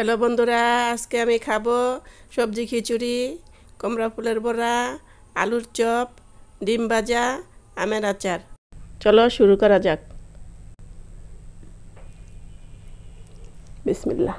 Hello বন্ধুরা, আজকে আমি খাব সবজি খিচুড়ি, কুমড়া ফুলের বড়া, আলুর চপ, ডিম ভাজা, আমের আচার। চলো শুরু করা যাক। বিসমিল্লা